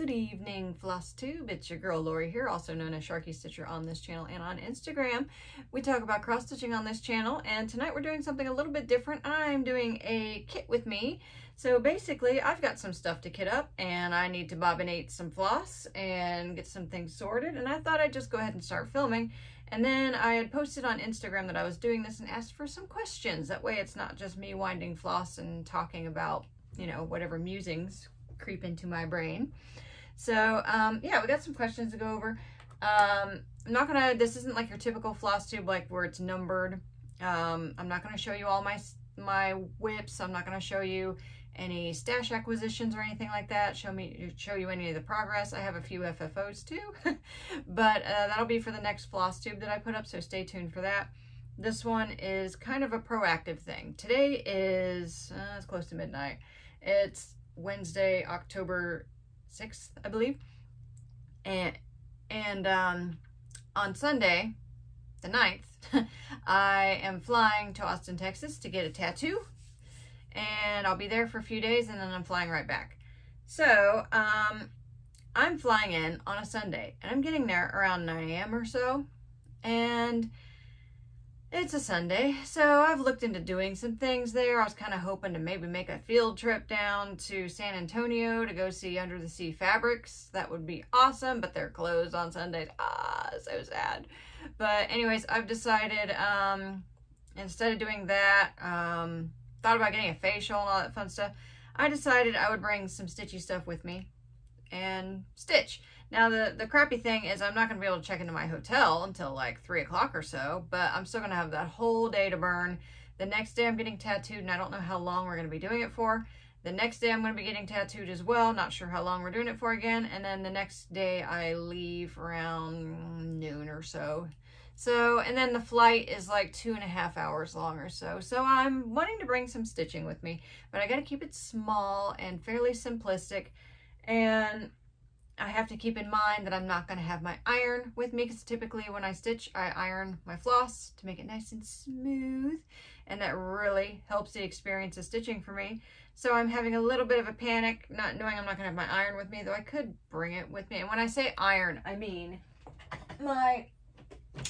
Good evening, FlossTube. It's your girl Lori here, also known as Sharky Stitcher on this channel and on Instagram. We talk about cross stitching on this channel, and tonight we're doing something a little bit different. I'm doing a kit with me. So basically, I've got some stuff to kit up, and I need to bobbinate some floss and get some things sorted, and I thought I'd just go ahead and start filming. And then I had posted on Instagram that I was doing this and asked for some questions. That way it's not just me winding floss and talking about, you know, whatever musings creep into my brain. So um, yeah, we got some questions to go over. Um, I'm not gonna, this isn't like your typical floss tube, like where it's numbered. Um, I'm not gonna show you all my, my WIPs. I'm not gonna show you any stash acquisitions or anything like that. Show me, show you any of the progress. I have a few FFOs too, but uh, that'll be for the next floss tube that I put up. So stay tuned for that. This one is kind of a proactive thing. Today is, uh, it's close to midnight. It's Wednesday, October 6th, I believe. And, and um, on Sunday, the 9th, I am flying to Austin, Texas to get a tattoo. And I'll be there for a few days and then I'm flying right back. So, um, I'm flying in on a Sunday and I'm getting there around 9 a.m. or so. And it's a Sunday, so I've looked into doing some things there. I was kind of hoping to maybe make a field trip down to San Antonio to go see Under the Sea Fabrics. That would be awesome, but they're closed on Sundays. Ah, so sad. But anyways, I've decided um, instead of doing that, um, thought about getting a facial and all that fun stuff. I decided I would bring some stitchy stuff with me and stitch. Now, the, the crappy thing is I'm not going to be able to check into my hotel until like 3 o'clock or so, but I'm still going to have that whole day to burn. The next day I'm getting tattooed, and I don't know how long we're going to be doing it for. The next day I'm going to be getting tattooed as well. Not sure how long we're doing it for again. And then the next day I leave around noon or so. So, and then the flight is like two and a half hours long or so. So I'm wanting to bring some stitching with me, but I got to keep it small and fairly simplistic. And I have to keep in mind that I'm not going to have my iron with me because typically when I stitch, I iron my floss to make it nice and smooth. And that really helps the experience of stitching for me. So I'm having a little bit of a panic, not knowing I'm not going to have my iron with me, though I could bring it with me. And when I say iron, I mean my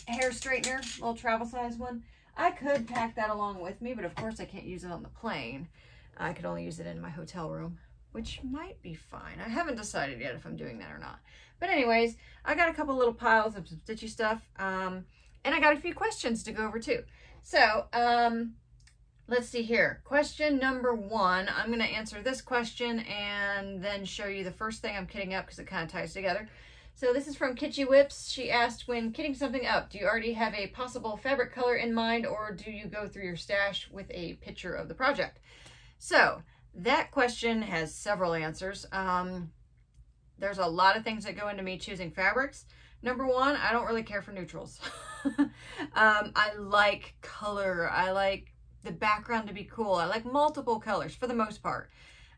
hair straightener, little travel size one. I could pack that along with me, but of course I can't use it on the plane. I could only use it in my hotel room which might be fine. I haven't decided yet if I'm doing that or not. But anyways, I got a couple little piles of some stitchy stuff, um, and I got a few questions to go over too. So, um, let's see here. Question number one, I'm going to answer this question and then show you the first thing I'm kitting up because it kind of ties together. So this is from Kitschy Whips. She asked, when kitting something up, do you already have a possible fabric color in mind or do you go through your stash with a picture of the project? So that question has several answers. Um, there's a lot of things that go into me choosing fabrics. Number one, I don't really care for neutrals. um, I like color. I like the background to be cool. I like multiple colors for the most part.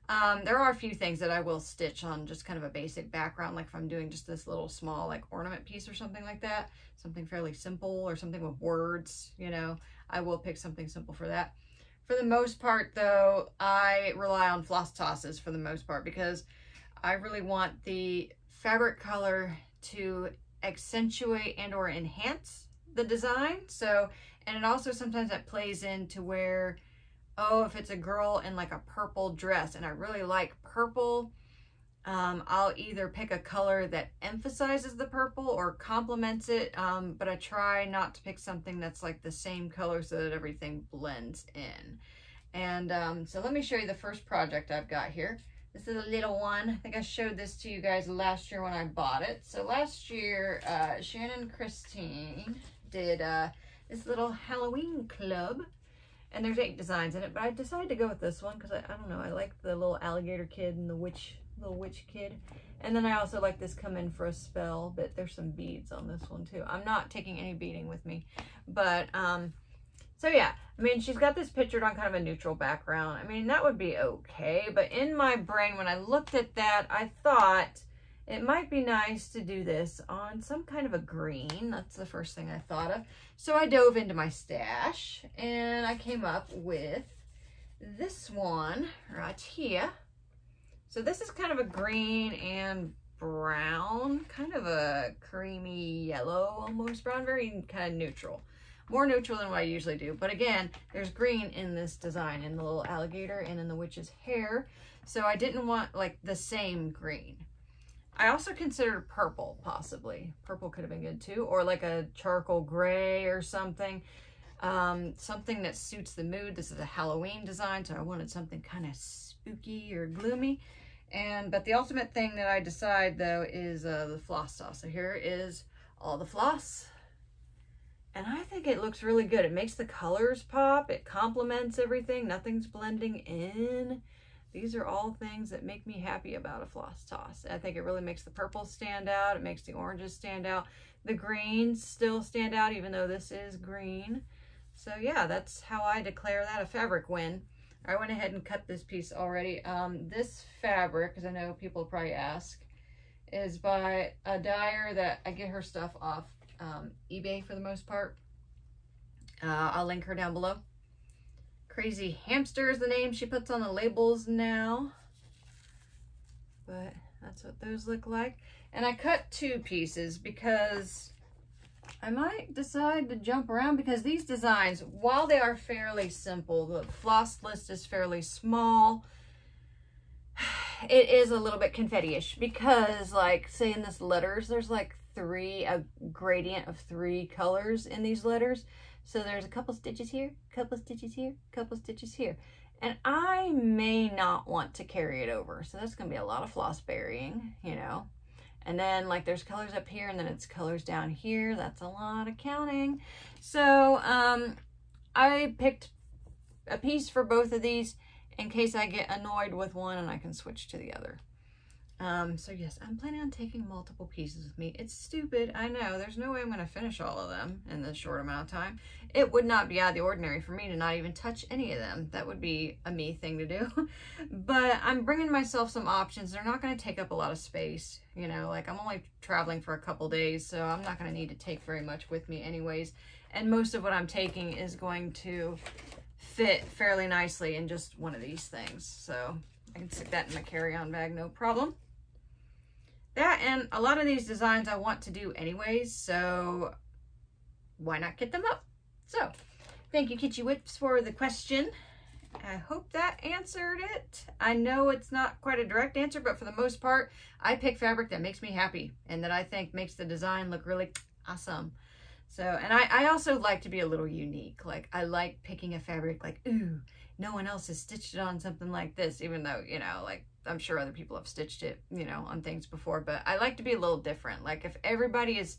Um, there are a few things that I will stitch on just kind of a basic background, like if I'm doing just this little small like ornament piece or something like that, something fairly simple or something with words, you know, I will pick something simple for that. For the most part, though, I rely on floss tosses for the most part because I really want the fabric color to accentuate and or enhance the design. So, and it also sometimes that plays into where, oh, if it's a girl in like a purple dress and I really like purple, um, I'll either pick a color that emphasizes the purple or complements it, um, but I try not to pick something that's like the same color so that everything blends in. And um, so let me show you the first project I've got here. This is a little one. I think I showed this to you guys last year when I bought it. So last year, uh, Shannon Christine did uh, this little Halloween club. And there's eight designs in it, but I decided to go with this one because I, I don't know, I like the little alligator kid and the witch little witch kid. And then I also like this come in for a spell, but there's some beads on this one too. I'm not taking any beading with me, but um, so yeah, I mean, she's got this pictured on kind of a neutral background. I mean, that would be okay, but in my brain, when I looked at that, I thought it might be nice to do this on some kind of a green. That's the first thing I thought of. So I dove into my stash and I came up with this one right here. So this is kind of a green and brown, kind of a creamy yellow almost brown, very kind of neutral. More neutral than what I usually do. But again, there's green in this design, in the little alligator and in the witch's hair. So I didn't want like the same green. I also considered purple, possibly. Purple could have been good too. Or like a charcoal gray or something. Um, something that suits the mood. This is a Halloween design, so I wanted something kind of spooky or gloomy. And But the ultimate thing that I decide, though, is uh, the floss toss. So here is all the floss. And I think it looks really good. It makes the colors pop. It complements everything. Nothing's blending in. These are all things that make me happy about a floss toss. I think it really makes the purple stand out. It makes the oranges stand out. The greens still stand out, even though this is green. So yeah, that's how I declare that a fabric win. I went ahead and cut this piece already. Um, this fabric, because I know people probably ask, is by a dyer that I get her stuff off um, eBay for the most part. Uh, I'll link her down below. Crazy Hamster is the name she puts on the labels now. But that's what those look like. And I cut two pieces because I might decide to jump around because these designs, while they are fairly simple, the floss list is fairly small, it is a little bit confetti-ish because like say in this letters, there's like three, a gradient of three colors in these letters. So there's a couple stitches here, a couple stitches here, a couple stitches here. And I may not want to carry it over. So that's going to be a lot of floss burying, you know. And then like there's colors up here and then it's colors down here. That's a lot of counting. So um, I picked a piece for both of these in case I get annoyed with one and I can switch to the other. Um, so yes, I'm planning on taking multiple pieces with me. It's stupid, I know. There's no way I'm going to finish all of them in this short amount of time. It would not be out of the ordinary for me to not even touch any of them. That would be a me thing to do. but I'm bringing myself some options. They're not going to take up a lot of space. You know, like I'm only traveling for a couple days, so I'm not going to need to take very much with me anyways. And most of what I'm taking is going to fit fairly nicely in just one of these things. So I can stick that in my carry-on bag, no problem that and a lot of these designs I want to do anyways, so why not get them up? So, thank you Kitschy Whips for the question. I hope that answered it. I know it's not quite a direct answer, but for the most part, I pick fabric that makes me happy and that I think makes the design look really awesome. So, and I, I also like to be a little unique. Like, I like picking a fabric like, ooh, no one else has stitched it on something like this, even though, you know, like I'm sure other people have stitched it, you know, on things before, but I like to be a little different. Like if everybody is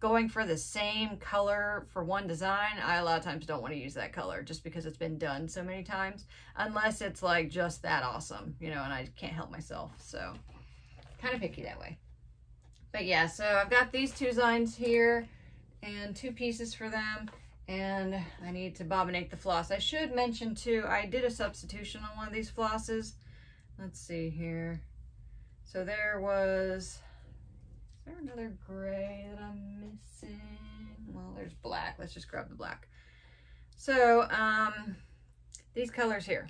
going for the same color for one design, I a lot of times don't want to use that color just because it's been done so many times, unless it's like just that awesome, you know, and I can't help myself. So kind of picky that way. But yeah, so I've got these two designs here and two pieces for them and I need to bobbinate the floss. I should mention too, I did a substitution on one of these flosses let's see here. So there was, is there another gray that I'm missing? Well, there's black. Let's just grab the black. So um, these colors here.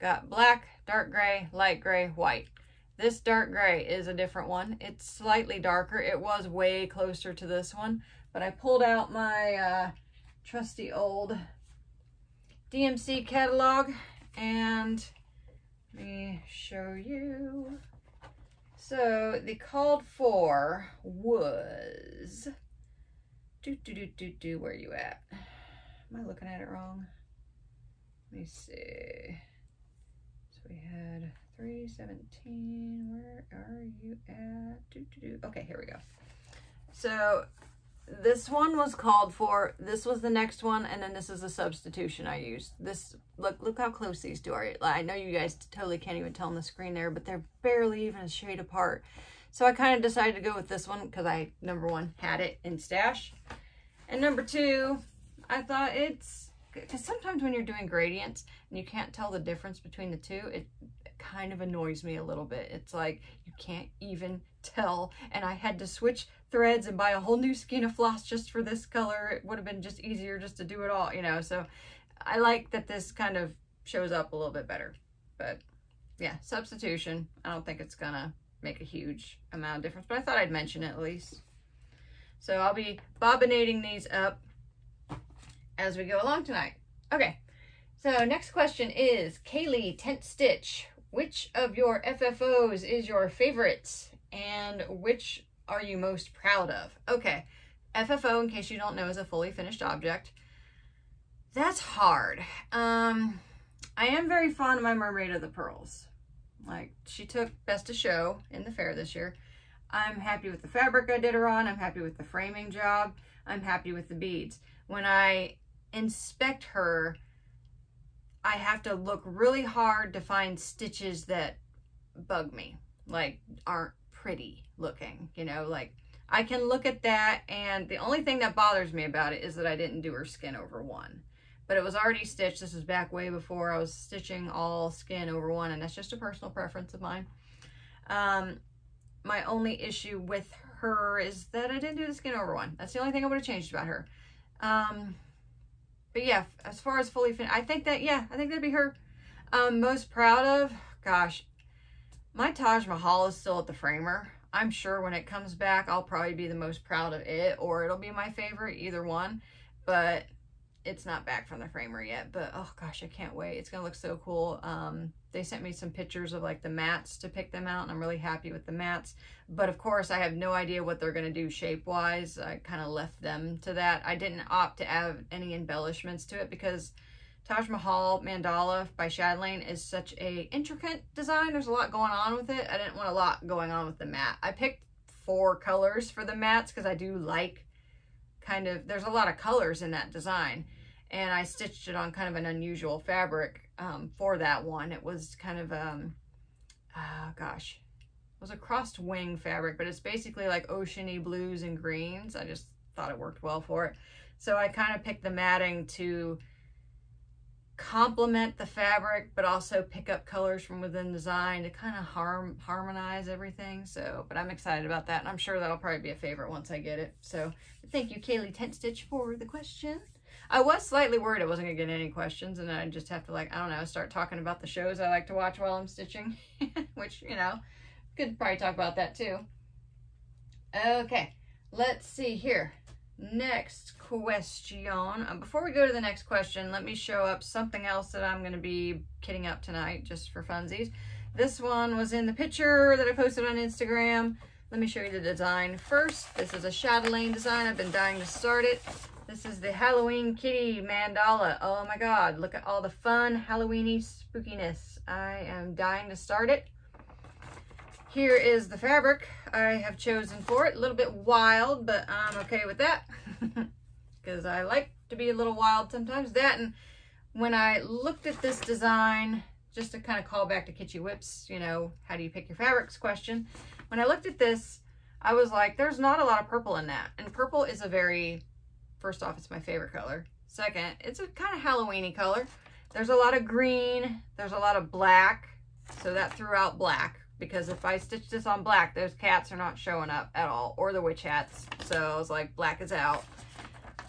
Got black, dark gray, light gray, white. This dark gray is a different one. It's slightly darker. It was way closer to this one, but I pulled out my uh, trusty old DMC catalog and let me show you. So the called for was, do, do, do, do, do, where you at? Am I looking at it wrong? Let me see. So we had 317, where are you at? Do, do, do. Okay, here we go. So this one was called for. This was the next one, and then this is the substitution I used. This look look how close these two are. I know you guys totally can't even tell on the screen there, but they're barely even a shade apart. So I kind of decided to go with this one because I number one had it in stash, and number two, I thought it's because sometimes when you're doing gradients and you can't tell the difference between the two, it kind of annoys me a little bit. It's like you can't even tell, and I had to switch threads and buy a whole new skein of floss just for this color. It would have been just easier just to do it all, you know. So I like that this kind of shows up a little bit better. But yeah, substitution. I don't think it's gonna make a huge amount of difference, but I thought I'd mention it at least. So I'll be bobbinating these up as we go along tonight. Okay, so next question is Kaylee Tent Stitch. Which of your FFOs is your favorite and which are you most proud of? Okay, FFO, in case you don't know, is a fully finished object. That's hard. Um, I am very fond of my Mermaid of the Pearls. Like, she took Best of Show in the fair this year. I'm happy with the fabric I did her on. I'm happy with the framing job. I'm happy with the beads. When I inspect her, I have to look really hard to find stitches that bug me, like aren't pretty looking, you know, like I can look at that and the only thing that bothers me about it is that I didn't do her skin over one. But it was already stitched. This was back way before I was stitching all skin over one and that's just a personal preference of mine. Um, my only issue with her is that I didn't do the skin over one. That's the only thing I would have changed about her. Um, but yeah, as far as fully finished, I think that, yeah, I think that'd be her. Um, most proud of, gosh, my Taj Mahal is still at the framer. I'm sure when it comes back, I'll probably be the most proud of it or it'll be my favorite, either one. But it's not back from the framer yet, but oh gosh, I can't wait. It's gonna look so cool. Um, they sent me some pictures of like the mats to pick them out and I'm really happy with the mats. But of course I have no idea what they're gonna do shape wise. I kind of left them to that. I didn't opt to add any embellishments to it because Taj Mahal Mandala by Chatelaine is such a intricate design. There's a lot going on with it. I didn't want a lot going on with the mat. I picked four colors for the mats because I do like kind of, there's a lot of colors in that design. And I stitched it on kind of an unusual fabric um, for that one. It was kind of, um, uh, gosh, it was a crossed wing fabric, but it's basically like oceany blues and greens. I just thought it worked well for it. So I kind of picked the matting to complement the fabric, but also pick up colors from within design to kind of harm harmonize everything. So, but I'm excited about that, and I'm sure that'll probably be a favorite once I get it. So, thank you, Kaylee Tent Stitch, for the question. I was slightly worried I wasn't gonna get any questions, and I just have to like I don't know start talking about the shows I like to watch while I'm stitching, which you know could probably talk about that too. Okay, let's see here. Next question. Um, before we go to the next question, let me show up something else that I'm going to be kitting up tonight just for funsies. This one was in the picture that I posted on Instagram. Let me show you the design first. This is a chatelaine design. I've been dying to start it. This is the Halloween Kitty Mandala. Oh my god, look at all the fun Halloweeny spookiness. I am dying to start it. Here is the fabric I have chosen for it. A little bit wild, but I'm okay with that because I like to be a little wild sometimes. That and when I looked at this design, just to kind of call back to Kitschy Whips, you know, how do you pick your fabrics question. When I looked at this, I was like, there's not a lot of purple in that. And purple is a very, first off, it's my favorite color. Second, it's a kind of Halloweeny color. There's a lot of green. There's a lot of black. So that threw out black because if I stitch this on black, those cats are not showing up at all, or the witch hats. So I was like, black is out.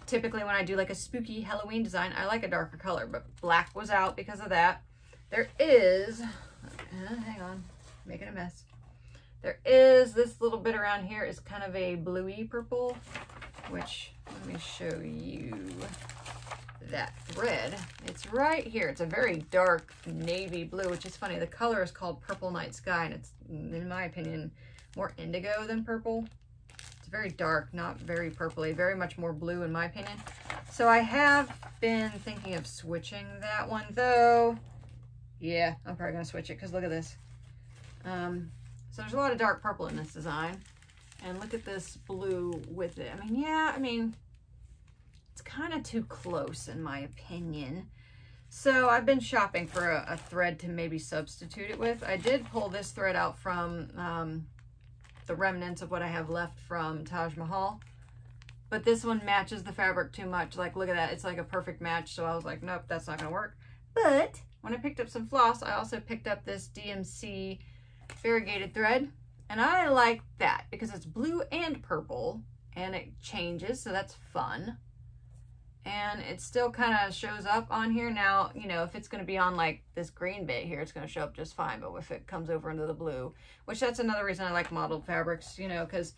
Typically when I do like a spooky Halloween design, I like a darker color, but black was out because of that. There is, uh, hang on, making a mess. There is this little bit around here is kind of a bluey purple, which let me show you that thread. It's right here. It's a very dark navy blue, which is funny. The color is called Purple Night Sky, and it's, in my opinion, more indigo than purple. It's very dark, not very purpley, very much more blue in my opinion. So I have been thinking of switching that one, though. Yeah, I'm probably going to switch it because look at this. Um, so there's a lot of dark purple in this design. And look at this blue with it. I mean, yeah, I mean, kind of too close in my opinion. So I've been shopping for a, a, thread to maybe substitute it with. I did pull this thread out from um, the remnants of what I have left from Taj Mahal. But this one matches the fabric too much. Like, look at that. It's like a perfect match. So I was like, nope, that's not going to work. But when I picked up some floss, I also picked up this DMC variegated thread. And I like that because it's blue and purple and it changes. So that's fun and it still kind of shows up on here. Now, you know, if it's going to be on like this green bit here, it's going to show up just fine. But if it comes over into the blue, which that's another reason I like mottled fabrics, you know, because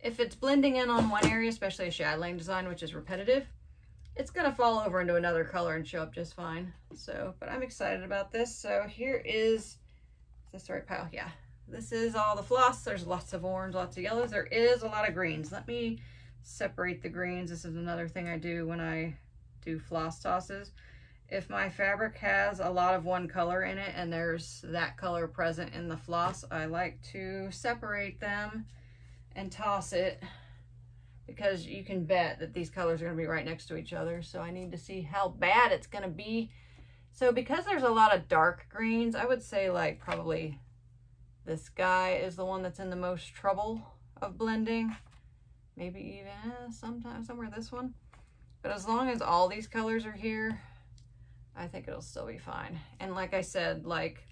if it's blending in on one area, especially a chatelaine design, which is repetitive, it's going to fall over into another color and show up just fine. So, but I'm excited about this. So here is, is this the right pile? Yeah. This is all the floss. There's lots of orange, lots of yellows. There is a lot of greens. Let me separate the greens. This is another thing I do when I do floss tosses. If my fabric has a lot of one color in it and there's that color present in the floss, I like to separate them and toss it because you can bet that these colors are going to be right next to each other. So I need to see how bad it's going to be. So because there's a lot of dark greens, I would say like probably this guy is the one that's in the most trouble of blending maybe even eh, sometime somewhere this one. But as long as all these colors are here, I think it'll still be fine. And like I said, like,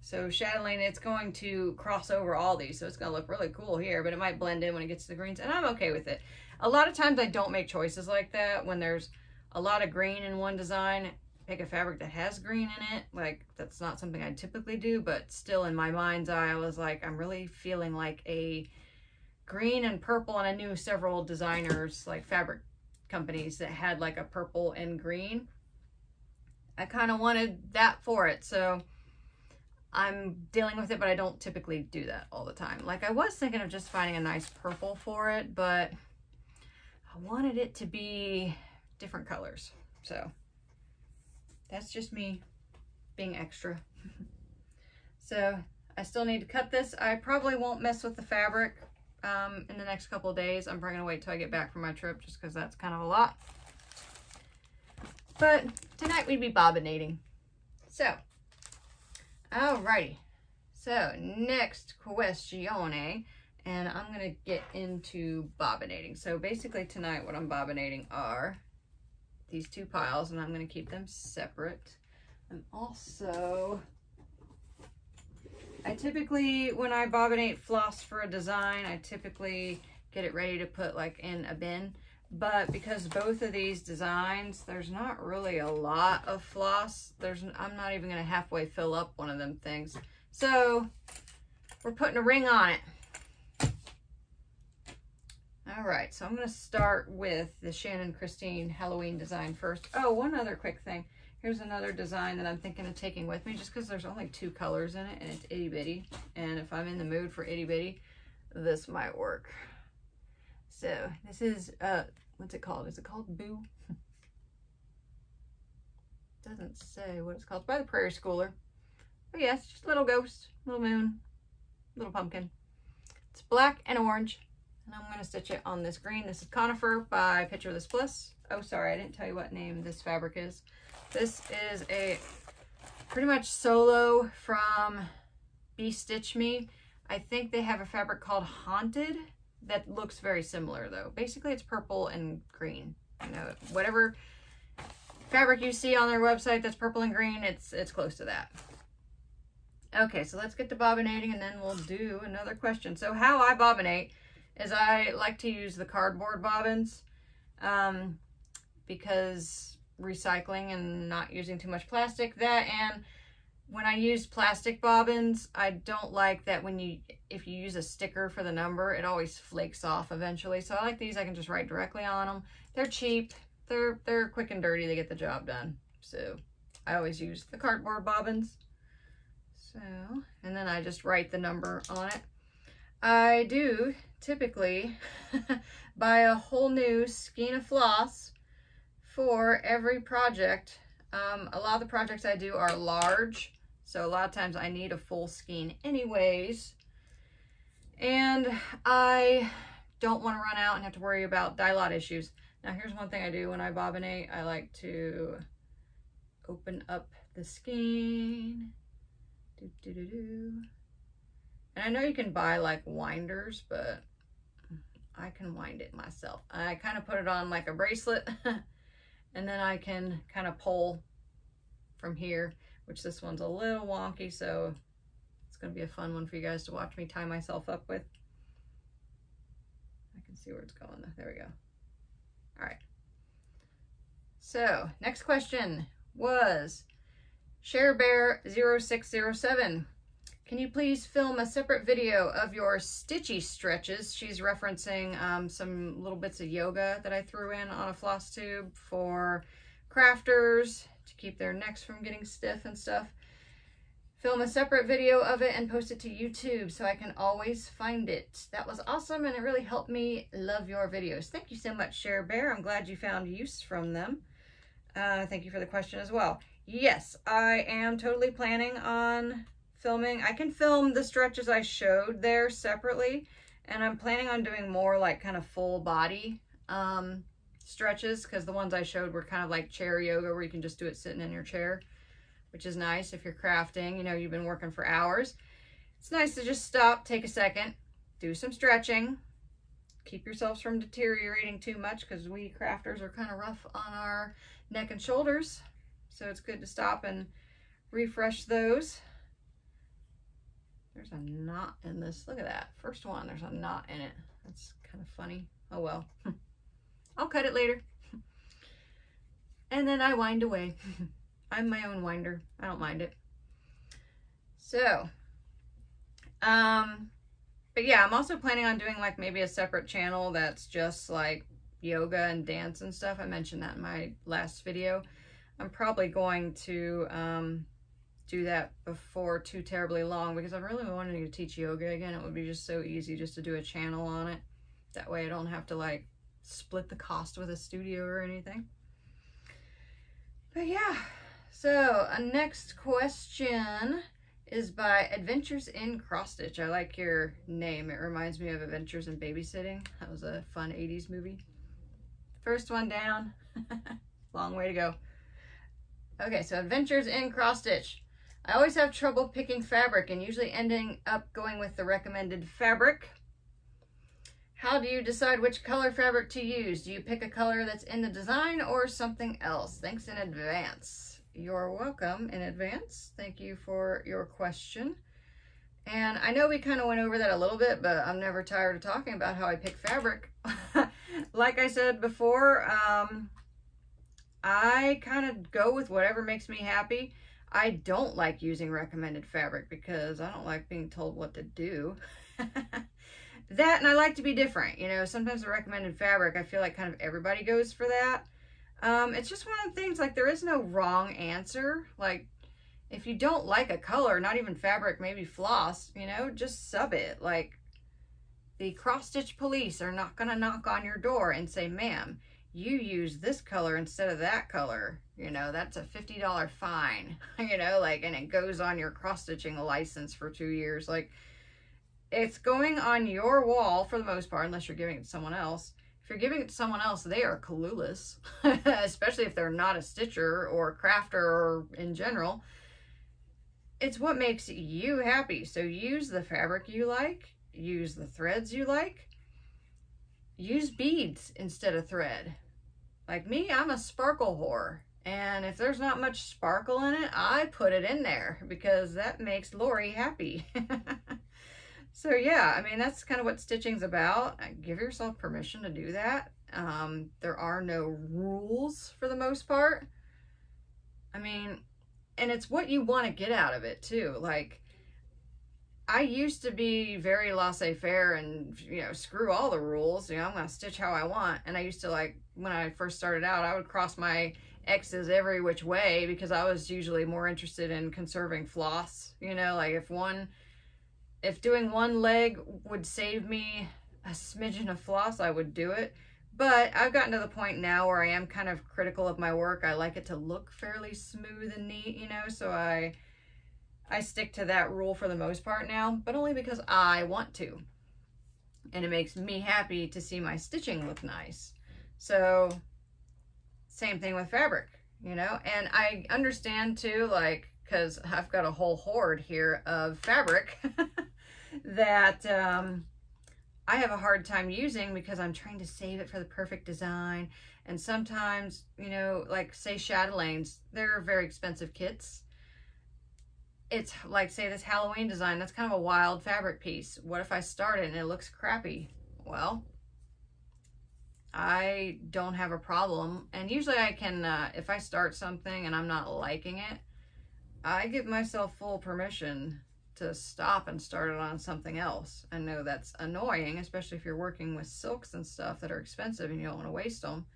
so chatelaine, it's going to cross over all these, so it's going to look really cool here, but it might blend in when it gets to the greens, and I'm okay with it. A lot of times I don't make choices like that when there's a lot of green in one design, pick a fabric that has green in it. Like, that's not something I typically do, but still in my mind's eye, I was like, I'm really feeling like a green and purple and I knew several designers like fabric companies that had like a purple and green. I kind of wanted that for it. So I'm dealing with it, but I don't typically do that all the time. Like I was thinking of just finding a nice purple for it, but I wanted it to be different colors. So that's just me being extra. so I still need to cut this. I probably won't mess with the fabric um, in the next couple days. I'm probably going to wait till I get back from my trip just because that's kind of a lot. But tonight we'd be bobbinating. So, alrighty. So, next questione, and I'm going to get into bobbinating. So, basically tonight what I'm bobbinating are these two piles, and I'm going to keep them separate. I'm also I typically, when I bobbinate floss for a design, I typically get it ready to put like in a bin. But because both of these designs, there's not really a lot of floss. There's, I'm not even going to halfway fill up one of them things. So we're putting a ring on it. All right, so I'm going to start with the Shannon Christine Halloween design first. Oh, one other quick thing. Here's another design that I'm thinking of taking with me just because there's only two colors in it and it's itty bitty. And if I'm in the mood for itty bitty, this might work. So this is, uh, what's it called? Is it called Boo? Doesn't say what it's called. It's by the Prairie Schooler. But yes, just little ghost, little moon, little pumpkin. It's black and orange. And I'm going to stitch it on this green. This is Conifer by Picture This Plus. Oh, sorry, I didn't tell you what name this fabric is. This is a pretty much solo from Be Stitch Me. I think they have a fabric called Haunted that looks very similar though. Basically it's purple and green. You know, whatever fabric you see on their website that's purple and green, it's it's close to that. Okay, so let's get to bobbinating and then we'll do another question. So how I bobbinate is I like to use the cardboard bobbins um, because recycling and not using too much plastic. That and when I use plastic bobbins, I don't like that when you, if you use a sticker for the number, it always flakes off eventually. So I like these, I can just write directly on them. They're cheap, they're, they're quick and dirty, they get the job done. So I always use the cardboard bobbins. So, and then I just write the number on it. I do typically buy a whole new skein of floss for every project. Um, a lot of the projects I do are large, so a lot of times I need a full skein anyways. And I don't want to run out and have to worry about dye lot issues. Now here's one thing I do when I bobbinate. I like to open up the skein. Do, do, do, do. And I know you can buy like winders, but I can wind it myself. I kind of put it on like a bracelet And then I can kind of pull from here, which this one's a little wonky, so it's going to be a fun one for you guys to watch me tie myself up with. I can see where it's going. There we go. All right. So next question was ShareBear0607. Can you please film a separate video of your stitchy stretches? She's referencing um, some little bits of yoga that I threw in on a floss tube for crafters to keep their necks from getting stiff and stuff. Film a separate video of it and post it to YouTube so I can always find it. That was awesome and it really helped me love your videos. Thank you so much, Share Bear. I'm glad you found use from them. Uh, thank you for the question as well. Yes, I am totally planning on filming. I can film the stretches I showed there separately, and I'm planning on doing more like kind of full body um, stretches because the ones I showed were kind of like chair yoga where you can just do it sitting in your chair, which is nice if you're crafting, you know, you've been working for hours. It's nice to just stop, take a second, do some stretching, keep yourselves from deteriorating too much because we crafters are kind of rough on our neck and shoulders. So it's good to stop and refresh those. There's a knot in this. Look at that. First one, there's a knot in it. That's kind of funny. Oh well. I'll cut it later. and then I wind away. I'm my own winder. I don't mind it. So, um, but yeah, I'm also planning on doing like maybe a separate channel that's just like yoga and dance and stuff. I mentioned that in my last video. I'm probably going to um, do that before too terribly long because I'm really wanting to teach yoga again. It would be just so easy just to do a channel on it. That way I don't have to like split the cost with a studio or anything. But yeah, so a next question is by Adventures in Cross Stitch. I like your name. It reminds me of Adventures in Babysitting. That was a fun 80s movie. First one down. Long way to go. Okay, so Adventures in Cross Stitch. I always have trouble picking fabric and usually ending up going with the recommended fabric. How do you decide which color fabric to use? Do you pick a color that's in the design or something else? Thanks in advance. You're welcome in advance. Thank you for your question. And I know we kind of went over that a little bit, but I'm never tired of talking about how I pick fabric. like I said before, um, I kind of go with whatever makes me happy. I don't like using recommended fabric because I don't like being told what to do. that and I like to be different. You know, sometimes the recommended fabric, I feel like kind of everybody goes for that. Um, it's just one of the things, like there is no wrong answer. Like if you don't like a color, not even fabric, maybe floss, you know, just sub it. Like the cross stitch police are not going to knock on your door and say, ma'am, you use this color instead of that color, you know, that's a $50 fine, you know, like, and it goes on your cross-stitching license for two years. Like, it's going on your wall for the most part, unless you're giving it to someone else. If you're giving it to someone else, they are clueless, especially if they're not a stitcher or a crafter or in general. It's what makes you happy. So use the fabric you like, use the threads you like, use beads instead of thread like me, I'm a sparkle whore. And if there's not much sparkle in it, I put it in there because that makes Lori happy. so yeah, I mean, that's kind of what stitching's about. Give yourself permission to do that. Um, there are no rules for the most part. I mean, and it's what you want to get out of it too. Like, I used to be very laissez-faire and, you know, screw all the rules. You know, I'm going to stitch how I want. And I used to, like, when I first started out, I would cross my X's every which way because I was usually more interested in conserving floss. You know, like if one, if doing one leg would save me a smidgen of floss, I would do it. But I've gotten to the point now where I am kind of critical of my work. I like it to look fairly smooth and neat, you know, so I I stick to that rule for the most part now, but only because I want to. And it makes me happy to see my stitching look nice. So, same thing with fabric, you know? And I understand too, like, because I've got a whole hoard here of fabric that um, I have a hard time using because I'm trying to save it for the perfect design. And sometimes, you know, like say Chatelaines, they're very expensive kits it's like say this Halloween design, that's kind of a wild fabric piece. What if I start it and it looks crappy? Well, I don't have a problem. And usually I can, uh, if I start something and I'm not liking it, I give myself full permission to stop and start it on something else. I know that's annoying, especially if you're working with silks and stuff that are expensive and you don't want to waste them.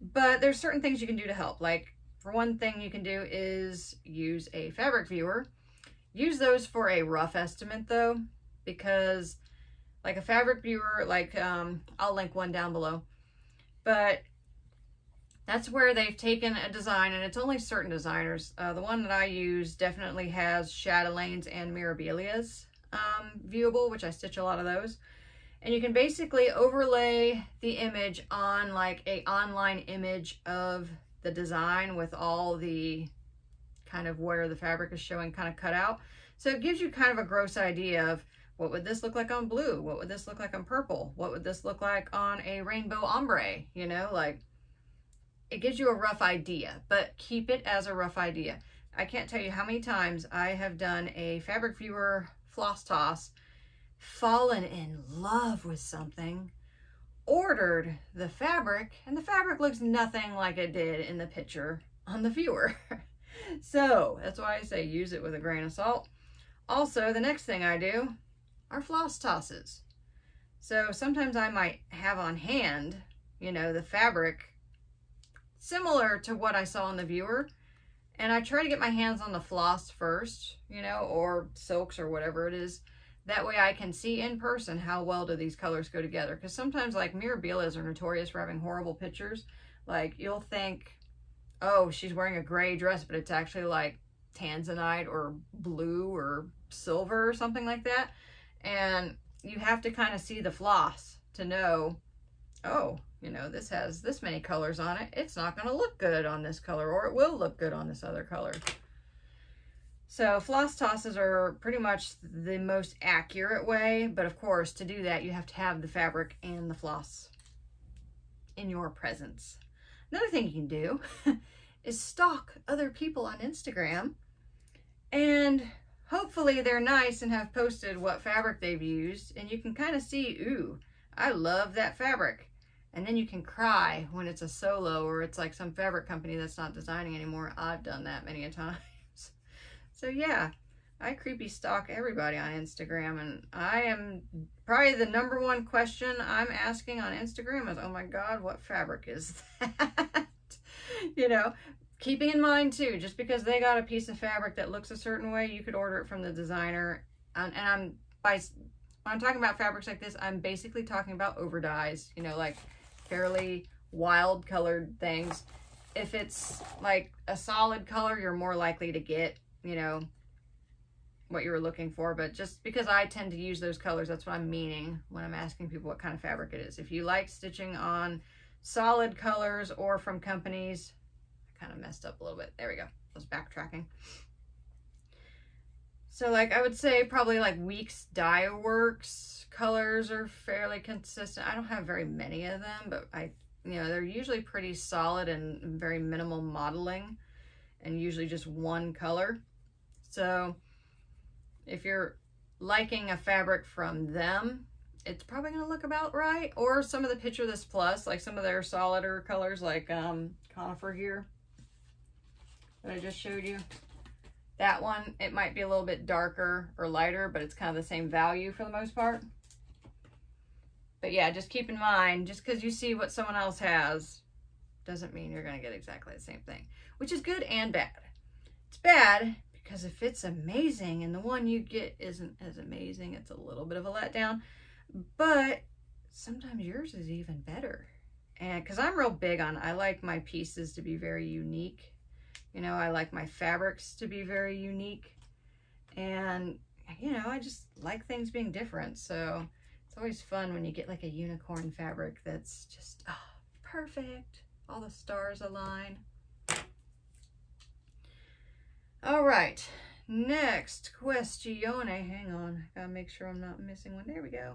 But there's certain things you can do to help. Like, for one thing you can do is use a fabric viewer. Use those for a rough estimate though, because like a fabric viewer, like um, I'll link one down below, but that's where they've taken a design and it's only certain designers. Uh, the one that I use definitely has Chatelaines and Mirabilia's um, viewable, which I stitch a lot of those. And you can basically overlay the image on like a online image of the design with all the kind of where the fabric is showing kind of cut out. So it gives you kind of a gross idea of what would this look like on blue? What would this look like on purple? What would this look like on a rainbow ombre? You know, like it gives you a rough idea, but keep it as a rough idea. I can't tell you how many times I have done a fabric viewer floss toss, fallen in love with something, ordered the fabric, and the fabric looks nothing like it did in the picture on the viewer. so that's why I say use it with a grain of salt. Also, the next thing I do are floss tosses. So sometimes I might have on hand, you know, the fabric similar to what I saw in the viewer. And I try to get my hands on the floss first, you know, or silks or whatever it is. That way I can see in person how well do these colors go together. Because sometimes like Mirabilias are notorious for having horrible pictures. Like you'll think, oh, she's wearing a gray dress, but it's actually like tanzanite or blue or silver or something like that. And you have to kind of see the floss to know, oh, you know, this has this many colors on it. It's not going to look good on this color or it will look good on this other color. So floss tosses are pretty much the most accurate way, but of course to do that you have to have the fabric and the floss in your presence. Another thing you can do is stalk other people on Instagram and hopefully they're nice and have posted what fabric they've used and you can kind of see, ooh, I love that fabric. And then you can cry when it's a solo or it's like some fabric company that's not designing anymore. I've done that many a times. So yeah, I creepy stalk everybody on Instagram and I am probably the number one question I'm asking on Instagram is, oh my God, what fabric is that? you know, keeping in mind too, just because they got a piece of fabric that looks a certain way, you could order it from the designer. And, and I'm, by, when I'm talking about fabrics like this, I'm basically talking about over dyes, you know, like fairly wild colored things. If it's like a solid color, you're more likely to get, you know, what you were looking for. But just because I tend to use those colors, that's what I'm meaning when I'm asking people what kind of fabric it is. If you like stitching on solid colors or from companies, I kind of messed up a little bit. There we go. I was backtracking. So like I would say probably like Weeks Dye Works colors are fairly consistent. I don't have very many of them, but I, you know, they're usually pretty solid and very minimal modeling and usually just one color. So if you're liking a fabric from them, it's probably going to look about right. Or some of the Picture This Plus, like some of their solider colors, like um, Conifer here that I just showed you. That one, it might be a little bit darker or lighter, but it's kind of the same value for the most part. But yeah, just keep in mind, just because you see what someone else has doesn't mean you're going to get exactly the same thing, which is good and bad. It's bad because if it's amazing and the one you get isn't as amazing, it's a little bit of a letdown. But sometimes yours is even better. And because I'm real big on, I like my pieces to be very unique. You know, I like my fabrics to be very unique. And, you know, I just like things being different. So it's always fun when you get like a unicorn fabric that's just oh, perfect. All the stars align. All right, next question. Hang on, I gotta make sure I'm not missing one. There we go.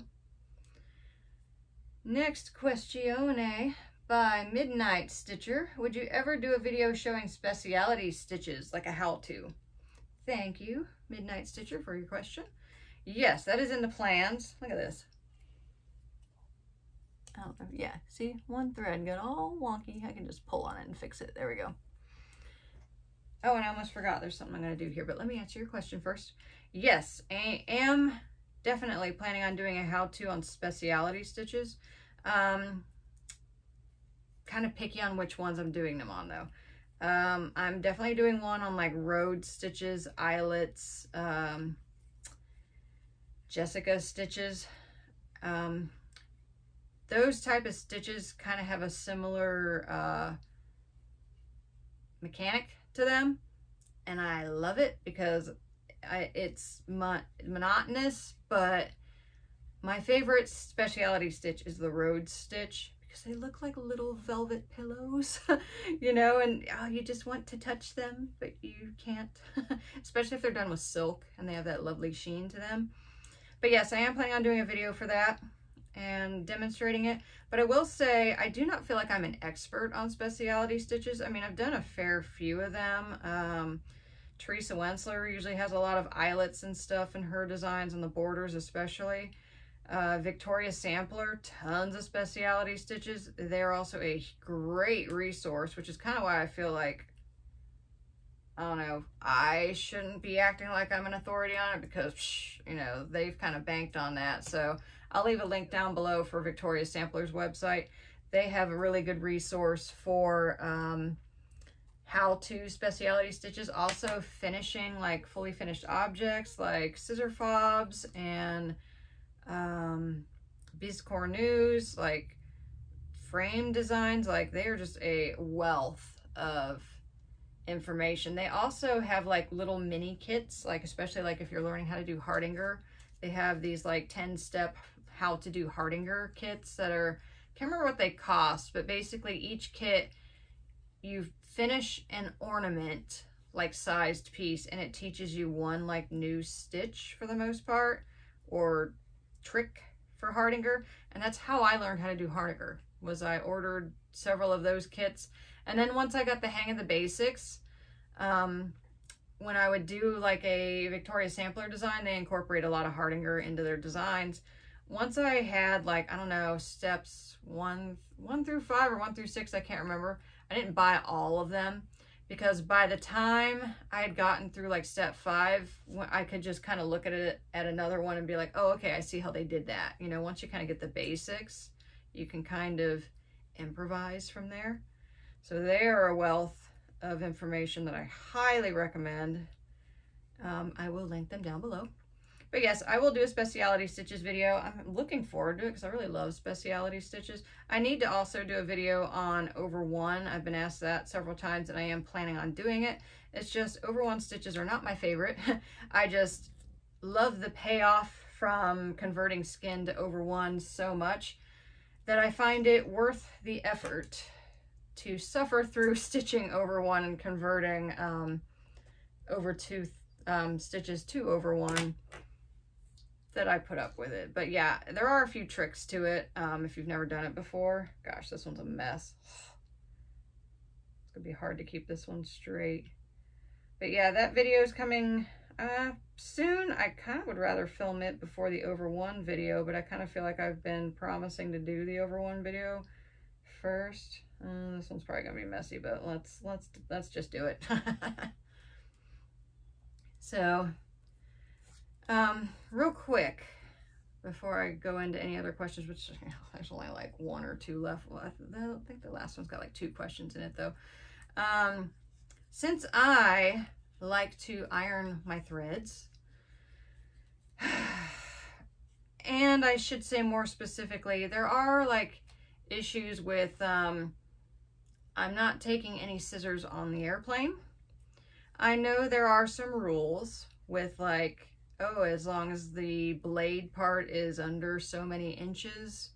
Next question by Midnight Stitcher. Would you ever do a video showing specialty stitches, like a how-to? Thank you, Midnight Stitcher, for your question. Yes, that is in the plans. Look at this. Know. Yeah, see, one thread got all wonky. I can just pull on it and fix it. There we go. Oh, and I almost forgot there's something I'm going to do here, but let me answer your question first. Yes, I am definitely planning on doing a how-to on speciality stitches. Um, kind of picky on which ones I'm doing them on though. Um, I'm definitely doing one on like Rhodes stitches, eyelets, um, Jessica stitches. Um, those type of stitches kind of have a similar uh, mechanic to them. And I love it because I, it's mo monotonous, but my favorite speciality stitch is the Rhodes stitch because they look like little velvet pillows, you know, and oh, you just want to touch them, but you can't, especially if they're done with silk and they have that lovely sheen to them. But yes, I am planning on doing a video for that and demonstrating it. But I will say, I do not feel like I'm an expert on speciality stitches. I mean, I've done a fair few of them. Um, Teresa Wentzler usually has a lot of eyelets and stuff in her designs on the borders especially. Uh, Victoria Sampler, tons of speciality stitches. They're also a great resource, which is kind of why I feel like, I don't know, I shouldn't be acting like I'm an authority on it because, you know, they've kind of banked on that. So I'll leave a link down below for Victoria Sampler's website. They have a really good resource for um, how to speciality stitches. Also finishing like fully finished objects like scissor fobs and um, biscornus, like frame designs, like they are just a wealth of information. They also have like little mini kits, like especially like if you're learning how to do Hardanger, they have these like 10 step how to do Hardanger kits that are, can't remember what they cost, but basically each kit, you finish an ornament like sized piece and it teaches you one like new stitch for the most part or trick for Hardanger. And that's how I learned how to do Hardanger, was I ordered several of those kits. And then once I got the hang of the basics, um, when I would do like a Victoria Sampler design, they incorporate a lot of Hardanger into their designs. Once I had like, I don't know, steps one, one through five or one through six, I can't remember. I didn't buy all of them because by the time I had gotten through like step five, I could just kind of look at it at another one and be like, oh, okay, I see how they did that. You know, once you kind of get the basics, you can kind of improvise from there. So they are a wealth of information that I highly recommend. Um, I will link them down below. But yes, I will do a speciality stitches video. I'm looking forward to it because I really love speciality stitches. I need to also do a video on over one. I've been asked that several times and I am planning on doing it. It's just over one stitches are not my favorite. I just love the payoff from converting skin to over one so much that I find it worth the effort to suffer through stitching over one and converting um, over two um, stitches to over one that I put up with it. But yeah, there are a few tricks to it um, if you've never done it before. Gosh, this one's a mess. It's gonna be hard to keep this one straight. But yeah, that video is coming uh, soon. I kind of would rather film it before the over one video, but I kind of feel like I've been promising to do the over one video first. Uh, this one's probably gonna be messy, but let's let's let's just do it. so um, real quick, before I go into any other questions, which you know, there's only like one or two left. Well, I, I think the last one's got like two questions in it though. Um, since I like to iron my threads, and I should say more specifically, there are like issues with, um, I'm not taking any scissors on the airplane. I know there are some rules with like oh, as long as the blade part is under so many inches,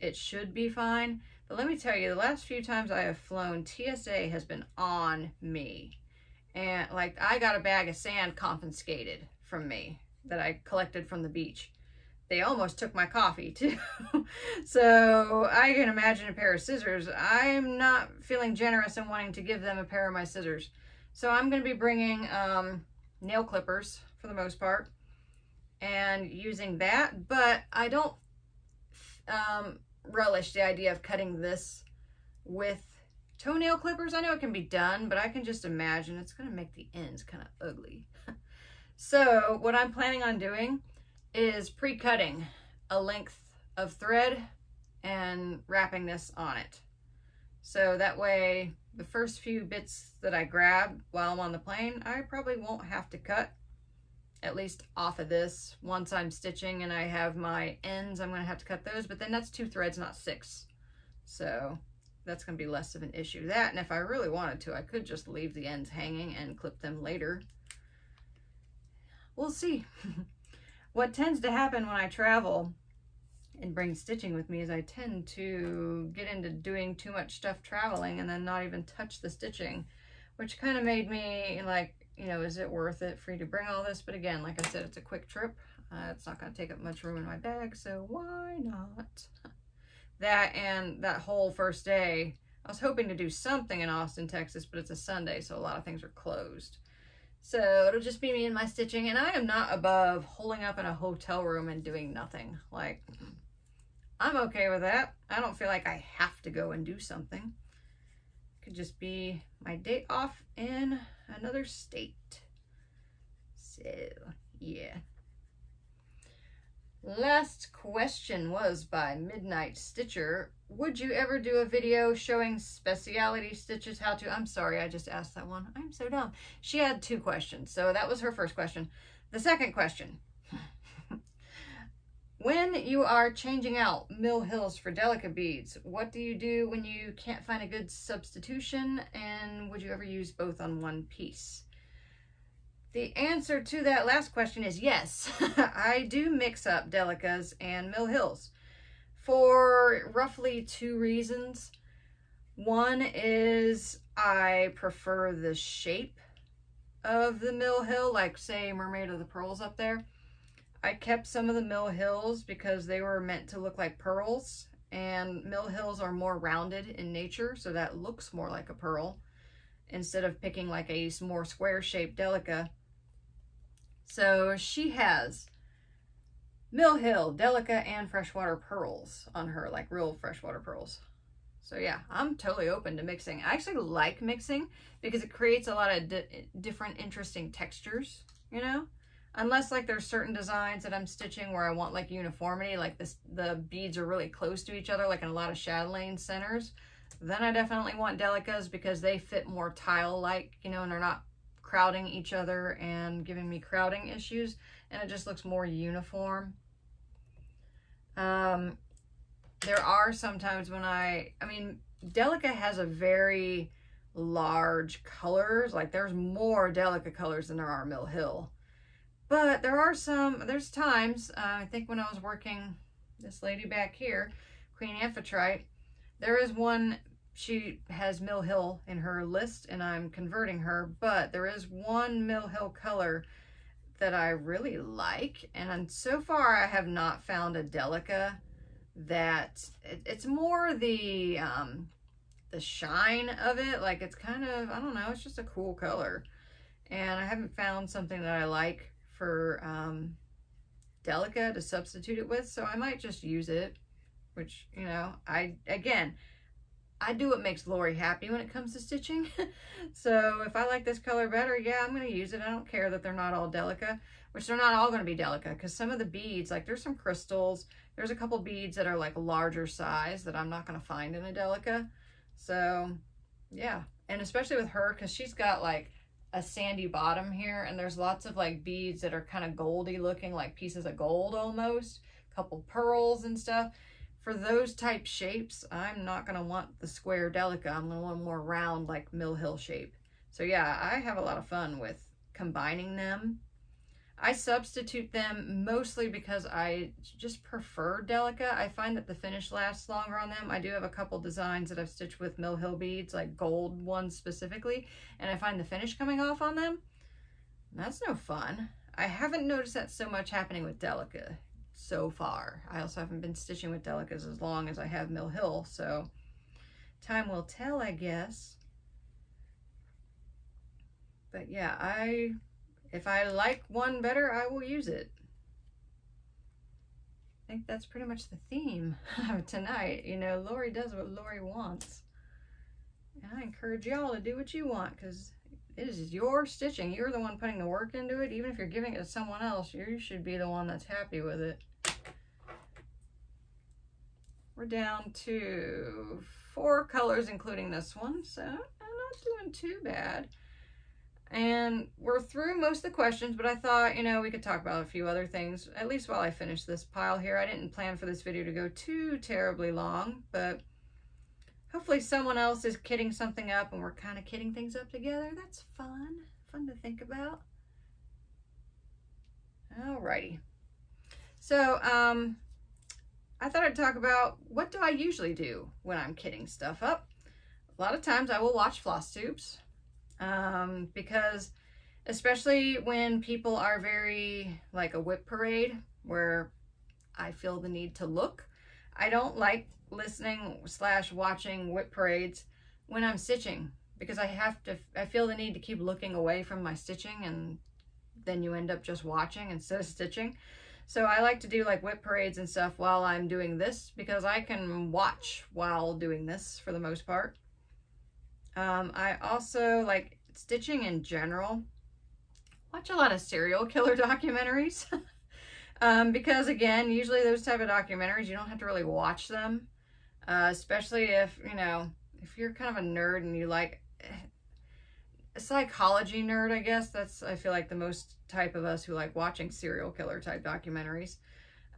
it should be fine. But let me tell you, the last few times I have flown, TSA has been on me. And like, I got a bag of sand confiscated from me that I collected from the beach. They almost took my coffee too. so I can imagine a pair of scissors. I'm not feeling generous and wanting to give them a pair of my scissors. So I'm going to be bringing um, nail clippers for the most part and using that, but I don't um, relish the idea of cutting this with toenail clippers. I know it can be done, but I can just imagine it's going to make the ends kind of ugly. so what I'm planning on doing is pre-cutting a length of thread and wrapping this on it. So that way the first few bits that I grab while I'm on the plane, I probably won't have to cut at least off of this once I'm stitching and I have my ends I'm to have to cut those but then that's two threads not six. So that's to be less of an issue that. And if I really wanted to I could just leave the ends hanging and clip them later. We'll see. What tends to happen when I travel and bring stitching with me is I tend to get into doing too much stuff traveling and then not even touch the stitching which kind of made me like you know, is it worth it for you to bring all this? But again, like I said, it's a quick trip. Uh, it's not going to take up much room in my bag, so why not? that and that whole first day, I was hoping to do something in Austin, Texas, but it's a Sunday, so a lot of things are closed. So it'll just be me and my stitching, and I am not above holding up in a hotel room and doing nothing. Like, I'm okay with that. I don't feel like I have to go and do something. Could just be my day off in another state. So, yeah. Last question was by Midnight Stitcher. Would you ever do a video showing speciality stitches how to? I'm sorry, I just asked that one. I'm so dumb. She had two questions, so that was her first question. The second question. When you are changing out Mill Hills for Delica beads, what do you do when you can't find a good substitution? And would you ever use both on one piece? The answer to that last question is yes. I do mix up Delicas and Mill Hills for roughly two reasons. One is I prefer the shape of the Mill Hill, like say Mermaid of the Pearls up there. I kept some of the Mill Hills because they were meant to look like pearls and Mill Hills are more rounded in nature, so that looks more like a pearl instead of picking like a more square shaped Delica so she has Mill Hill, Delica, and freshwater pearls on her, like real freshwater pearls. So yeah, I'm totally open to mixing. I actually like mixing because it creates a lot of di different interesting textures, you know? Unless like there's certain designs that I'm stitching where I want like uniformity, like this, the beads are really close to each other, like in a lot of chatelaine centers, then I definitely want Delicas because they fit more tile-like, you know, and they're not crowding each other and giving me crowding issues and it just looks more uniform. Um, there are sometimes when I, I mean, Delica has a very large colors, like there's more Delica colors than there are Mill Hill. But there are some, there's times, uh, I think when I was working this lady back here, Queen Amphitrite, there is one she has Mill Hill in her list and I'm converting her, but there is one Mill Hill color that I really like. And so far I have not found a Delica that it, it's more the, um, the shine of it. Like it's kind of, I don't know, it's just a cool color. And I haven't found something that I like for, um, Delica to substitute it with. So I might just use it, which, you know, I, again, I do what makes Lori happy when it comes to stitching. so if I like this color better, yeah, I'm going to use it. I don't care that they're not all Delica, which they're not all going to be Delica because some of the beads, like there's some crystals, there's a couple beads that are like larger size that I'm not going to find in a Delica. So yeah, and especially with her because she's got like a sandy bottom here and there's lots of like beads that are kind of goldy looking like pieces of gold almost, a couple pearls and stuff for those type shapes, I'm not going to want the square Delica. I'm to want more round like Mill Hill shape. So yeah, I have a lot of fun with combining them. I substitute them mostly because I just prefer Delica. I find that the finish lasts longer on them. I do have a couple designs that I've stitched with Mill Hill beads, like gold ones specifically, and I find the finish coming off on them. That's no fun. I haven't noticed that so much happening with Delica so far. I also haven't been stitching with Delicas as long as I have Mill Hill, so time will tell, I guess. But yeah, I if I like one better, I will use it. I think that's pretty much the theme of tonight. You know, Lori does what Lori wants. And I encourage y'all to do what you want because it is your stitching. You're the one putting the work into it. Even if you're giving it to someone else, you should be the one that's happy with it. We're down to four colors, including this one, so I'm not doing too bad. And we're through most of the questions, but I thought, you know, we could talk about a few other things, at least while I finish this pile here. I didn't plan for this video to go too terribly long, but hopefully someone else is kitting something up and we're kind of kitting things up together. That's fun, fun to think about. Alrighty. So, um, I thought I'd talk about what do I usually do when I'm kitting stuff up. A lot of times I will watch floss tubes um, because especially when people are very like a WIP parade where I feel the need to look. I don't like listening slash watching WIP parades when I'm stitching because I have to, I feel the need to keep looking away from my stitching and then you end up just watching instead of stitching. So I like to do like WIP parades and stuff while I'm doing this because I can watch while doing this for the most part. Um, I also like stitching in general. Watch a lot of serial killer documentaries. um, because again, usually those type of documentaries, you don't have to really watch them. Uh, especially if, you know, if you're kind of a nerd and you like a psychology nerd, I guess. That's, I feel like, the most type of us who like watching serial killer type documentaries.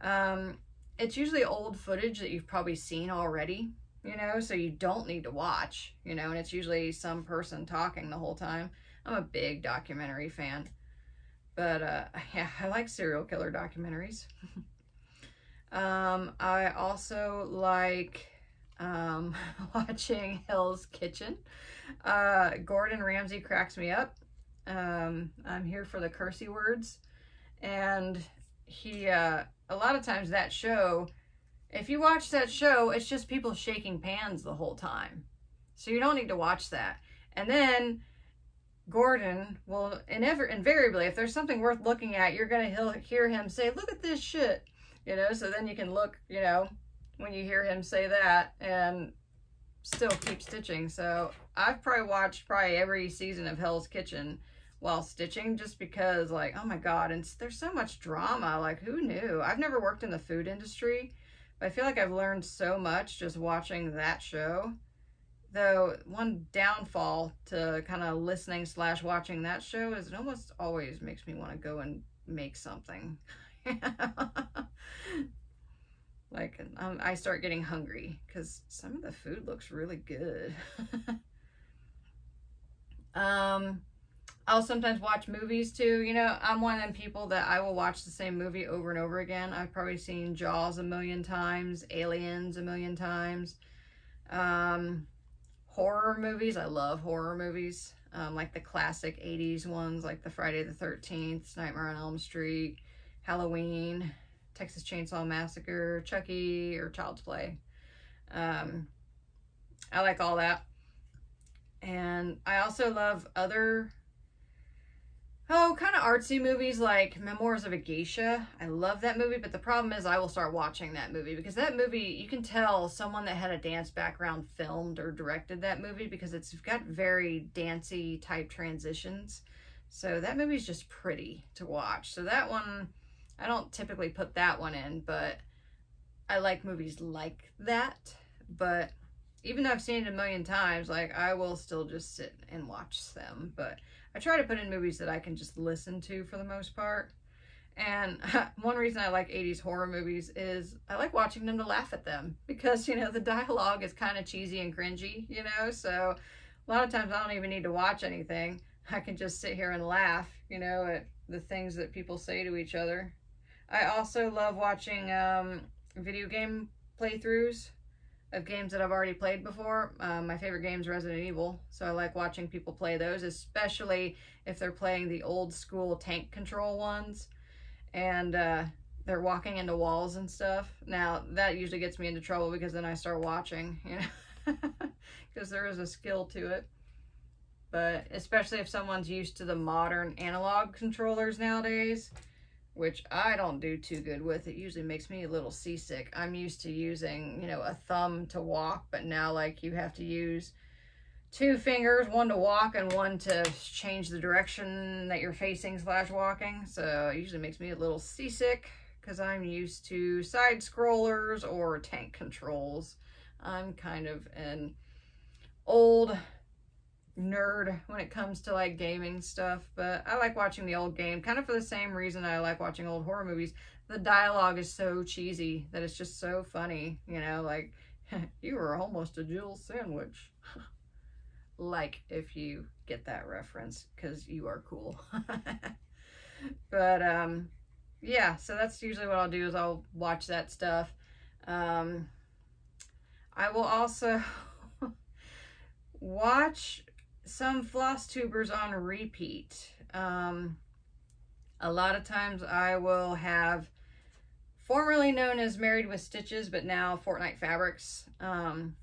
Um, it's usually old footage that you've probably seen already, you know, so you don't need to watch, you know, and it's usually some person talking the whole time. I'm a big documentary fan, but uh, yeah, I like serial killer documentaries. um, I also like um, watching Hell's Kitchen. Uh, Gordon Ramsay cracks me up. Um, I'm here for the cursey words. And he, uh, a lot of times that show, if you watch that show, it's just people shaking pans the whole time. So you don't need to watch that. And then Gordon will inever, invariably, if there's something worth looking at, you're going to hear him say, look at this shit. You know, so then you can look, you know, when you hear him say that and still keep stitching. So I've probably watched probably every season of Hell's Kitchen while stitching just because like, oh my God, and there's so much drama. Like who knew? I've never worked in the food industry, I feel like I've learned so much just watching that show. Though one downfall to kind of listening slash watching that show is it almost always makes me want to go and make something. like um, I start getting hungry because some of the food looks really good. um, I'll sometimes watch movies too. You know, I'm one of them people that I will watch the same movie over and over again. I've probably seen Jaws a million times, Aliens a million times. Um, horror movies, I love horror movies. Um, like the classic 80s ones, like the Friday the 13th, Nightmare on Elm Street, Halloween, Texas Chainsaw Massacre, Chucky, or Child's Play. Um, I like all that. And I also love other, oh, kind of artsy movies like Memoirs of a Geisha. I love that movie, but the problem is I will start watching that movie because that movie, you can tell someone that had a dance background filmed or directed that movie because it's got very dancey type transitions. So that movie's just pretty to watch. So that one I don't typically put that one in, but I like movies like that. But even though I've seen it a million times, like I will still just sit and watch them. But I try to put in movies that I can just listen to for the most part. And one reason I like 80s horror movies is I like watching them to laugh at them because, you know, the dialogue is kind of cheesy and cringy, you know, so a lot of times I don't even need to watch anything. I can just sit here and laugh, you know, at the things that people say to each other. I also love watching um, video game playthroughs of games that I've already played before. Um, my favorite game is Resident Evil, so I like watching people play those, especially if they're playing the old school tank control ones and uh, they're walking into walls and stuff. Now, that usually gets me into trouble because then I start watching, you know, because there is a skill to it. But especially if someone's used to the modern analog controllers nowadays, which I don't do too good with. It usually makes me a little seasick. I'm used to using, you know, a thumb to walk, but now like you have to use two fingers, one to walk and one to change the direction that you're facing slash walking. So it usually makes me a little seasick because I'm used to side scrollers or tank controls. I'm kind of an old nerd when it comes to like gaming stuff, but I like watching the old game kind of for the same reason I like watching old horror movies. The dialogue is so cheesy that it's just so funny, you know, like you were almost a Jill sandwich. like if you get that reference because you are cool. but um yeah, so that's usually what I'll do is I'll watch that stuff. Um I will also watch some floss tubers on repeat. Um, a lot of times I will have formerly known as Married with Stitches, but now Fortnite Fabrics. Um,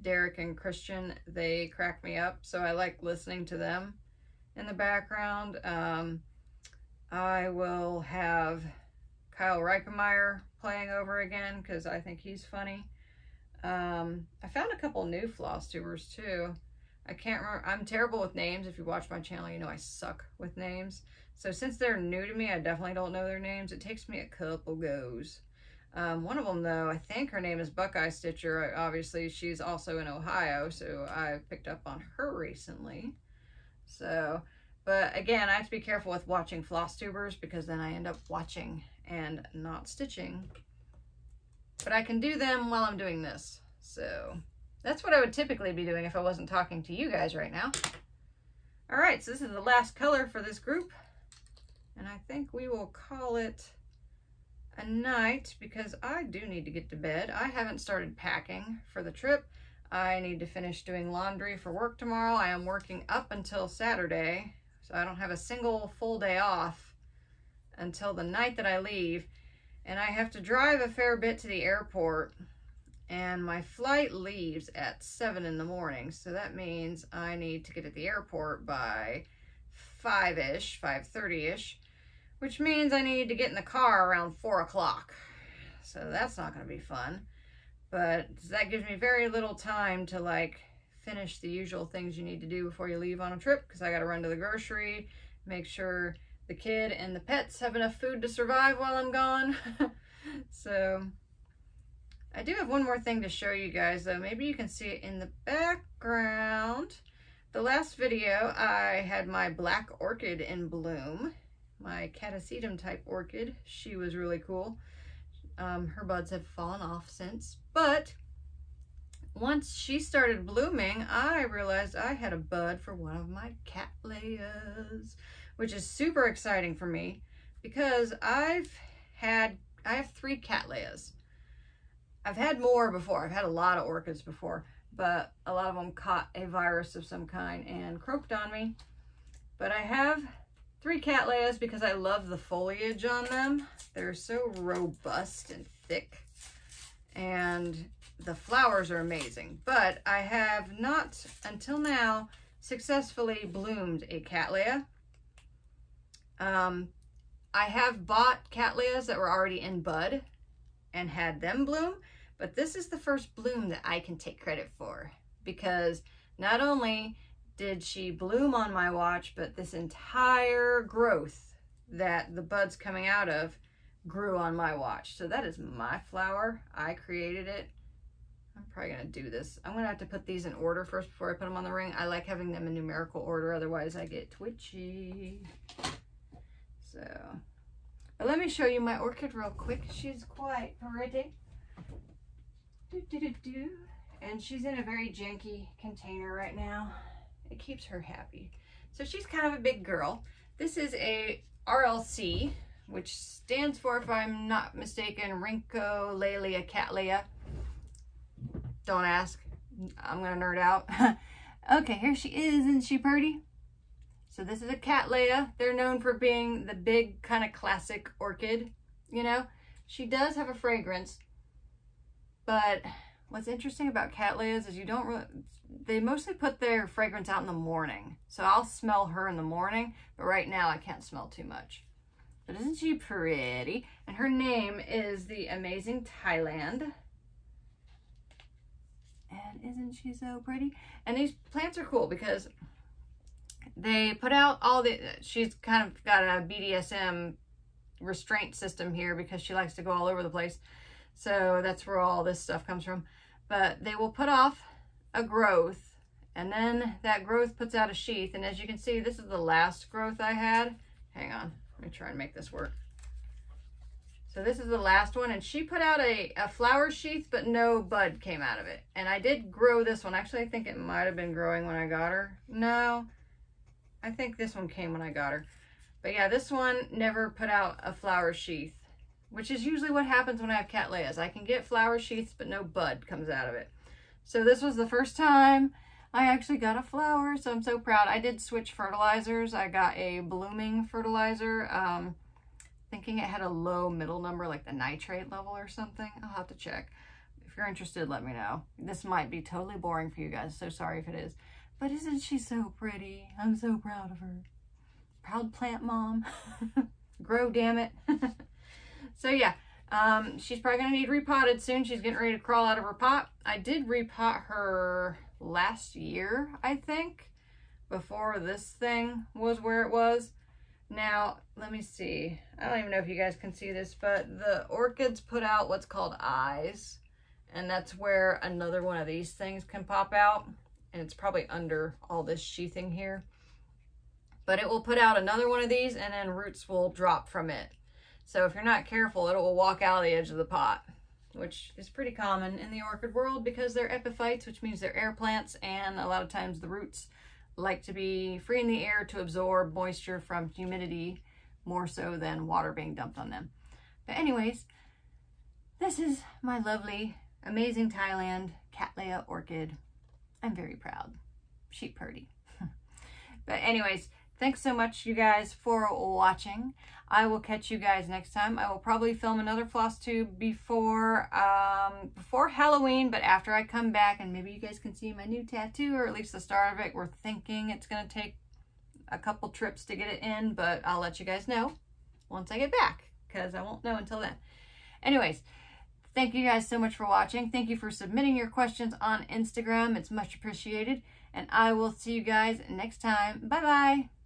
Derek and Christian, they crack me up, so I like listening to them in the background. Um, I will have Kyle Reichenmeyer playing over again because I think he's funny. Um, I found a couple new floss tubers too. I can't remember. I'm terrible with names. If you watch my channel, you know I suck with names. So since they're new to me, I definitely don't know their names. It takes me a couple goes. Um, one of them, though, I think her name is Buckeye Stitcher. Obviously, she's also in Ohio, so I picked up on her recently. So, but again, I have to be careful with watching floss tubers because then I end up watching and not stitching. But I can do them while I'm doing this. So that's what I would typically be doing if I wasn't talking to you guys right now. All right, so this is the last color for this group. And I think we will call it a night because I do need to get to bed. I haven't started packing for the trip. I need to finish doing laundry for work tomorrow. I am working up until Saturday, so I don't have a single full day off until the night that I leave. And I have to drive a fair bit to the airport and my flight leaves at 7 in the morning, so that means I need to get at the airport by 5-ish, 5.30ish, which means I need to get in the car around 4 o'clock. So that's not going to be fun. But that gives me very little time to like finish the usual things you need to do before you leave on a trip because I got to run to the grocery, make sure the kid and the pets have enough food to survive while I'm gone. so I do have one more thing to show you guys though. Maybe you can see it in the background. The last video, I had my black orchid in bloom, my catasetum type orchid. She was really cool. Um, her buds have fallen off since, but once she started blooming, I realized I had a bud for one of my cattleyas, which is super exciting for me because I've had, I have three cattleyas. I've had more before. I've had a lot of orchids before, but a lot of them caught a virus of some kind and croaked on me. But I have three cattleyas because I love the foliage on them. They're so robust and thick and the flowers are amazing. But I have not, until now, successfully bloomed a cattleya. Um, I have bought cattleyas that were already in bud and had them bloom, but this is the first bloom that I can take credit for because not only did she bloom on my watch, but this entire growth that the buds coming out of grew on my watch. So that is my flower. I created it. I'm probably going to do this. I'm going to have to put these in order first before I put them on the ring. I like having them in numerical order, otherwise I get twitchy. So, but let me show you my orchid real quick. She's quite pretty. Do, do, do, do. And she's in a very janky container right now. It keeps her happy. So she's kind of a big girl. This is a RLC, which stands for, if I'm not mistaken, Rhyncholaelia cattleya. Don't ask. I'm going to nerd out. okay, here she is. Isn't she pretty? So this is a cattleya. They're known for being the big kind of classic orchid, you know. She does have a fragrance, but what's interesting about cattleyas is you don't really, they mostly put their fragrance out in the morning. So I'll smell her in the morning, but right now I can't smell too much. But isn't she pretty? And her name is the Amazing Thailand. And isn't she so pretty? And these plants are cool because they put out all the, she's kind of got a BDSM restraint system here because she likes to go all over the place. So that's where all this stuff comes from. But they will put off a growth and then that growth puts out a sheath. And as you can see, this is the last growth I had. Hang on, let me try and make this work. So this is the last one and she put out a, a flower sheath, but no bud came out of it. And I did grow this one. Actually, I think it might have been growing when I got her. No, I think this one came when I got her. But yeah, this one never put out a flower sheath, which is usually what happens when I have Cattleyas. I can get flower sheaths, but no bud comes out of it. So this was the first time I actually got a flower, so I'm so proud. I did switch fertilizers. I got a blooming fertilizer, um, thinking it had a low middle number, like the nitrate level or something. I'll have to check. If you're interested, let me know. This might be totally boring for you guys, so sorry if it is. But isn't she so pretty? I'm so proud of her. Proud plant mom. Grow, damn it. so yeah, um, she's probably going to need repotted soon. She's getting ready to crawl out of her pot. I did repot her last year, I think, before this thing was where it was. Now, let me see. I don't even know if you guys can see this, but the orchids put out what's called eyes. And that's where another one of these things can pop out and it's probably under all this sheathing here. But it will put out another one of these and then roots will drop from it. So if you're not careful, it will walk out of the edge of the pot, which is pretty common in the orchid world because they're epiphytes, which means they're air plants, and a lot of times the roots like to be free in the air to absorb moisture from humidity more so than water being dumped on them. But anyways, this is my lovely, amazing Thailand Cattleya orchid I'm very proud. She pretty. but anyways, thanks so much you guys for watching. I will catch you guys next time. I will probably film another floss tube before um, before Halloween, but after I come back and maybe you guys can see my new tattoo or at least the start of it. We're thinking it's going to take a couple trips to get it in, but I'll let you guys know once I get back because I won't know until then. Anyways, Thank you guys so much for watching. Thank you for submitting your questions on Instagram. It's much appreciated. And I will see you guys next time. Bye-bye.